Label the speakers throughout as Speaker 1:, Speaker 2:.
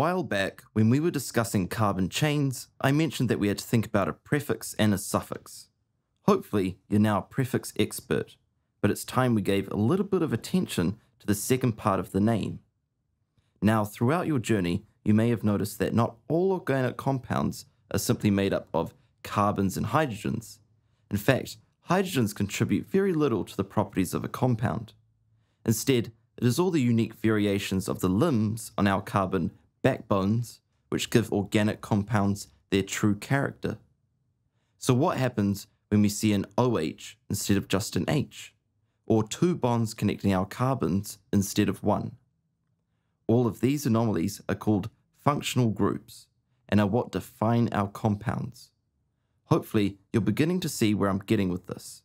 Speaker 1: while back, when we were discussing carbon chains, I mentioned that we had to think about a prefix and a suffix. Hopefully, you're now a prefix expert, but it's time we gave a little bit of attention to the second part of the name. Now, throughout your journey, you may have noticed that not all organic compounds are simply made up of carbons and hydrogens. In fact, hydrogens contribute very little to the properties of a compound. Instead, it is all the unique variations of the limbs on our carbon backbones which give organic compounds their true character. So, what happens when we see an OH instead of just an H, or two bonds connecting our carbons instead of one? All of these anomalies are called functional groups and are what define our compounds. Hopefully, you're beginning to see where I'm getting with this.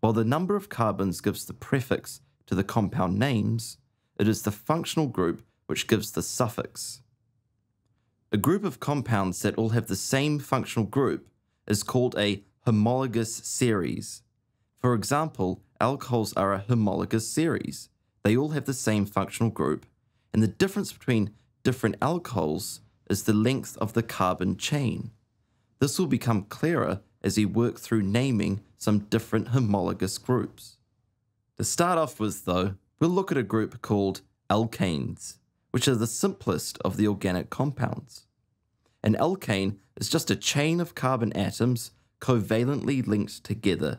Speaker 1: While the number of carbons gives the prefix to the compound names, it is the functional group which gives the suffix. A group of compounds that all have the same functional group is called a homologous series. For example, alcohols are a homologous series. They all have the same functional group, and the difference between different alcohols is the length of the carbon chain. This will become clearer as we work through naming some different homologous groups. To start off with, though, we'll look at a group called alkanes, which are the simplest of the organic compounds. An alkane is just a chain of carbon atoms covalently linked together,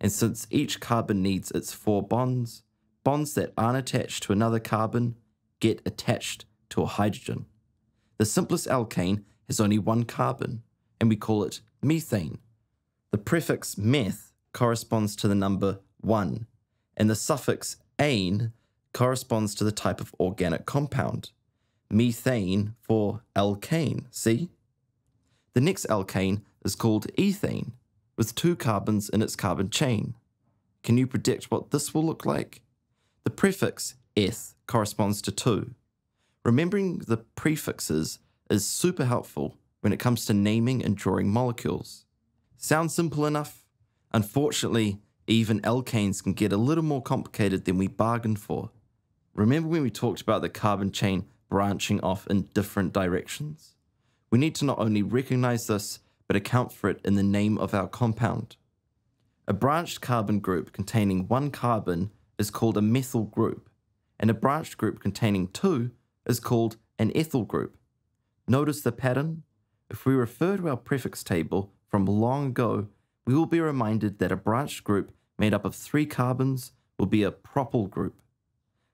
Speaker 1: and since each carbon needs its four bonds, bonds that aren't attached to another carbon get attached to a hydrogen. The simplest alkane has only one carbon, and we call it methane. The prefix meth corresponds to the number 1, and the suffix ane corresponds to the type of organic compound. Methane for alkane, see? The next alkane is called ethane, with two carbons in its carbon chain. Can you predict what this will look like? The prefix eth corresponds to 2, Remembering the prefixes is super helpful when it comes to naming and drawing molecules. Sounds simple enough? Unfortunately, even alkanes can get a little more complicated than we bargained for. Remember when we talked about the carbon chain branching off in different directions? We need to not only recognize this, but account for it in the name of our compound. A branched carbon group containing one carbon is called a methyl group, and a branched group containing two is called an ethyl group. Notice the pattern? If we refer to our prefix table from long ago, we will be reminded that a branched group made up of three carbons will be a propyl group.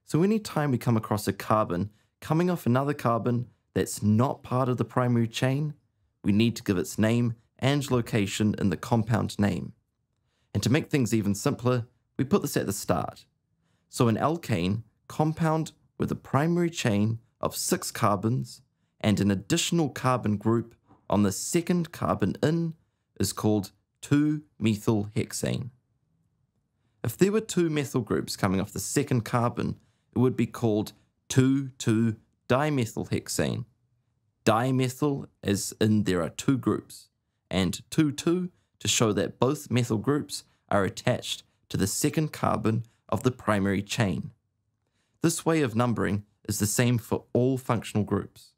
Speaker 1: So anytime we come across a carbon coming off another carbon that's not part of the primary chain, we need to give its name and location in the compound name. And to make things even simpler, we put this at the start. So an alkane, compound with a primary chain of six carbons and an additional carbon group on the second carbon in is called 2-methylhexane. If there were two methyl groups coming off the second carbon, it would be called 2,2-dimethylhexane. Dimethyl as in there are two groups, and 2,2 to show that both methyl groups are attached to the second carbon of the primary chain. This way of numbering is the same for all functional groups.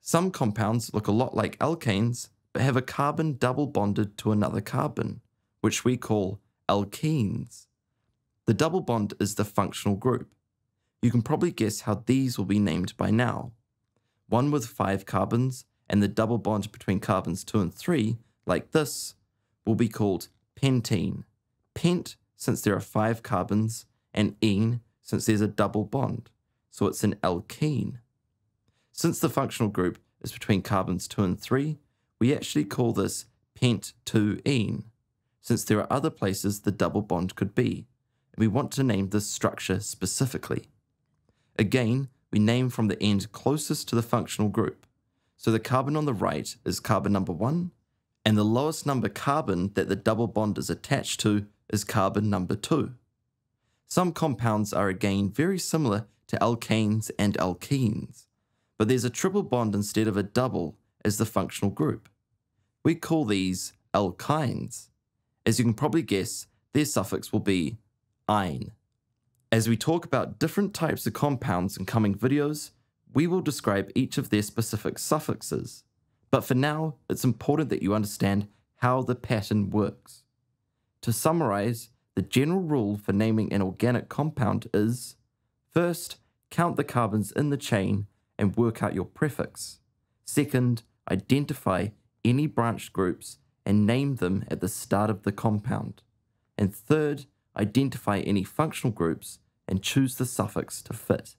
Speaker 1: Some compounds look a lot like alkanes, but have a carbon double bonded to another carbon, which we call alkenes. The double bond is the functional group. You can probably guess how these will be named by now. One with five carbons and the double bond between carbons 2 and 3, like this, will be called pentene. Pent, since there are five carbons, and ene, since there's a double bond, so it's an alkene. Since the functional group is between carbons 2 and 3, we actually call this pent-2-ene, since there are other places the double bond could be, we want to name this structure specifically. Again, we name from the end closest to the functional group, so the carbon on the right is carbon number 1, and the lowest number carbon that the double bond is attached to is carbon number 2. Some compounds are again very similar to alkanes and alkenes, but there's a triple bond instead of a double as the functional group. We call these alkynes. As you can probably guess, their suffix will be "-yne". As we talk about different types of compounds in coming videos, we will describe each of their specific suffixes, but for now, it's important that you understand how the pattern works. To summarize, the general rule for naming an organic compound is first, count the carbons in the chain and work out your prefix. Second, identify any branched groups and name them at the start of the compound. And third, identify any functional groups and choose the suffix to fit.